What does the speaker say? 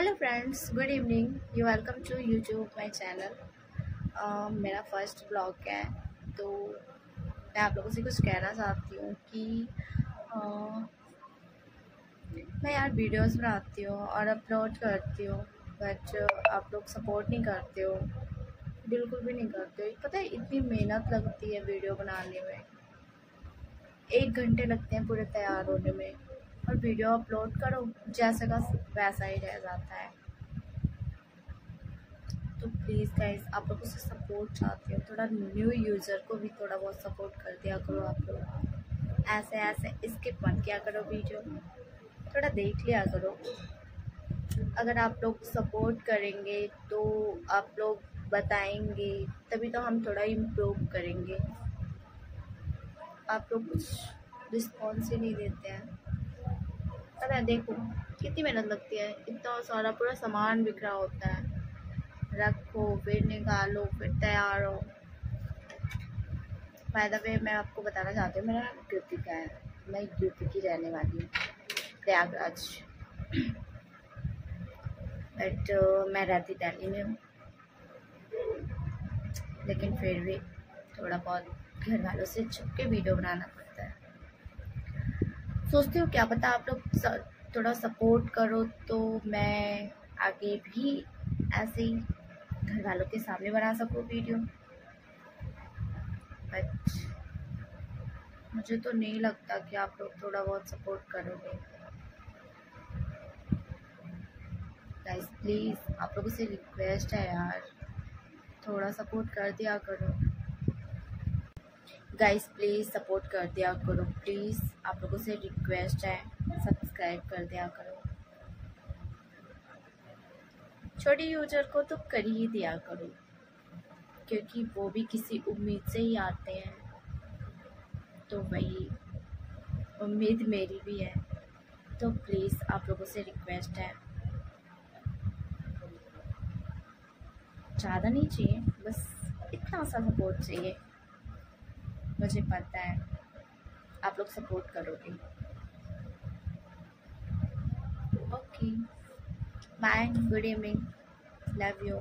Hello friends good evening you welcome to YouTube my channel मेरा first blog है तो मैं आप लोगों से कुछ कहना चाहती हूँ कि uh, मैं यार वीडियोस बनाती हूँ और अपलोड करती हूँ बट आप लोग सपोर्ट नहीं करते हो। बिल्कुल भी नहीं करते हो। पता है इतनी मेहनत लगती है वीडियो बनाने में। एक घंटे लगते हैं पूरे तैयार होने में। और वीडियो अपलोड करो, जैसे का वैसा ही रह जाता है। तो प्लीज़ गाइज़ आप लोगों से सपोर्ट चाहती हूँ। थोड़ा न्यू यूज़र को भी थोड़ा बहुत सपोर्ट कर दिया करो आप लोग। ऐसे ऐसे स्किप मत किया करो वीडियो थोड़ा देख लिया करो। अगर आप लोग सपोर्ट करेंगे तो आप लोग बताएँगे, तभी तो हम थोड़ा इम्प्रूव करेंगे। आप लोग कुछ रिस्पॉन्स ही नहीं देते हैं। पता है देखो, कितनी मेहनत लगती है। इतना सारा पूरा सामान बिखरा होता है। रखो, फिर निकालो, फिर तैयार हो। फ़ायदा पे मैं आपको बताना चाहती हूँ, मेरा नाम कृतिका है। मैं यूपी की रहने वाली हूँ, प्रयागराज। बट मैं रहती दिल्ली में हूँ। लेकिन फिर भी थोड़ा बहुत घर वालों से छुप के वीडियो बनाना पड़ता है। सोचती हूँ, क्या पता आप लोग थोड़ा सपोर्ट करो तो मैं आगे भी ऐसे ही घर वालों के सामने बना सकूँ वीडियो बट मुझे तो नहीं लगता कि आप लोग थोड़ा बहुत सपोर्ट करोगे. गाइस प्लीज़ आप लोगों से रिक्वेस्ट है यार. थोड़ा सपोर्ट कर दिया करो. गाइस प्लीज़ सपोर्ट कर दिया करो। प्लीज़ आप लोगों से रिक्वेस्ट है सब्सक्राइब कर दिया करो। छोटे यूज़र को तो कर ही दिया करो, क्योंकि वो भी किसी उम्मीद से ही आते हैं। तो वही, उम्मीद मेरी भी है। तो प्लीज़ आप लोगों से रिक्वेस्ट है। ज़्यादा नहीं चाहिए, बस इतना सा सपोर्ट चाहिए। मुझे पता है। आप लोग सपोर्ट करोगे। Okay bye good evening love you